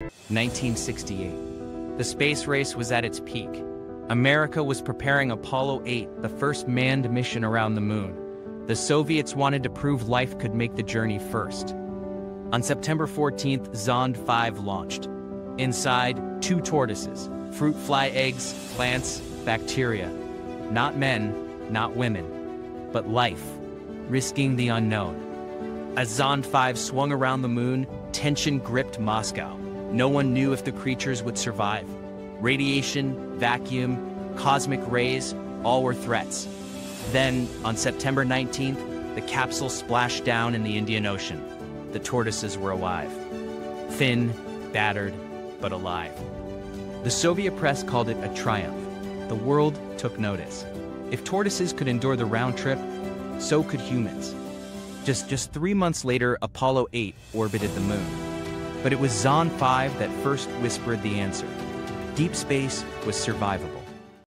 1968. The space race was at its peak. America was preparing Apollo 8, the first manned mission around the moon. The Soviets wanted to prove life could make the journey first. On September 14th, Zond 5 launched. Inside, two tortoises, fruit fly eggs, plants, bacteria. Not men, not women, but life, risking the unknown. As Zond 5 swung around the moon, tension gripped Moscow. No one knew if the creatures would survive. Radiation, vacuum, cosmic rays, all were threats. Then, on September 19th, the capsule splashed down in the Indian Ocean. The tortoises were alive. Thin, battered, but alive. The Soviet press called it a triumph. The world took notice. If tortoises could endure the round trip, so could humans. Just, just three months later, Apollo 8 orbited the moon. But it was Zond 5 that first whispered the answer. Deep space was survivable.